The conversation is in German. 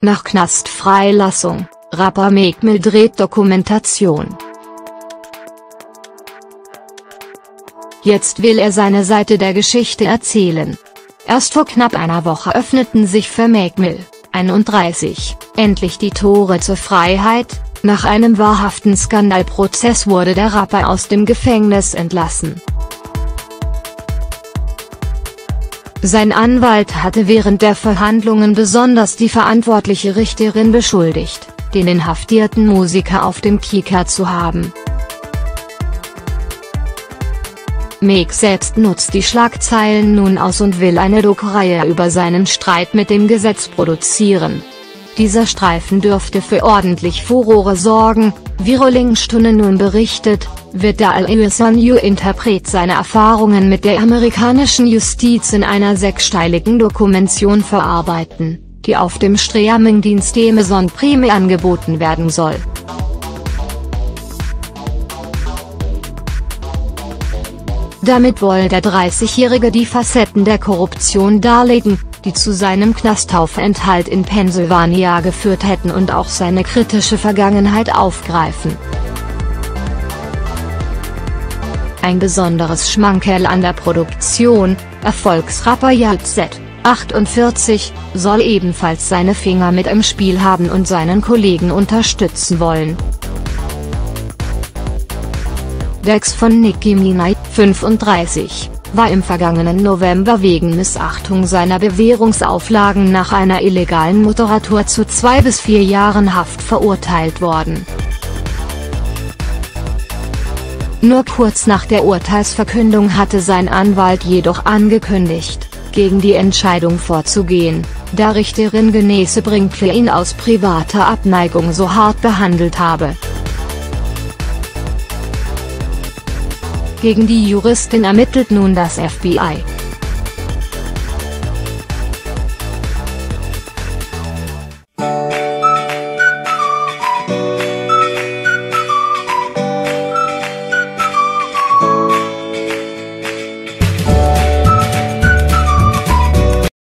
Nach Knastfreilassung, Rapper Meek Mill dreht Dokumentation. Jetzt will er seine Seite der Geschichte erzählen. Erst vor knapp einer Woche öffneten sich für Meek Mill, 31, endlich die Tore zur Freiheit, nach einem wahrhaften Skandalprozess wurde der Rapper aus dem Gefängnis entlassen. Sein Anwalt hatte während der Verhandlungen besonders die verantwortliche Richterin beschuldigt, den inhaftierten Musiker auf dem Kieker zu haben. Meek selbst nutzt die Schlagzeilen nun aus und will eine Doku-Reihe über seinen Streit mit dem Gesetz produzieren. Dieser Streifen dürfte für ordentlich Furore sorgen, wie Rolling Stone nun berichtet, wird der Al-New-Interpret seine Erfahrungen mit der amerikanischen Justiz in einer sechsteiligen Dokumentation verarbeiten, die auf dem Streaming-Dienst Amazon Prime angeboten werden soll. Damit woll der 30-Jährige die Facetten der Korruption darlegen, die zu seinem Knastauffenthalt in Pennsylvania geführt hätten und auch seine kritische Vergangenheit aufgreifen. Ein besonderes Schmankerl an der Produktion, Erfolgsrapper Z, 48, soll ebenfalls seine Finger mit im Spiel haben und seinen Kollegen unterstützen wollen. Dex von Nicki Minaj, 35, war im vergangenen November wegen Missachtung seiner Bewährungsauflagen nach einer illegalen Motorradtour zu zwei bis vier Jahren Haft verurteilt worden. Nur kurz nach der Urteilsverkündung hatte sein Anwalt jedoch angekündigt, gegen die Entscheidung vorzugehen, da Richterin Genese Brinkley ihn aus privater Abneigung so hart behandelt habe. Gegen die Juristin ermittelt nun das FBI.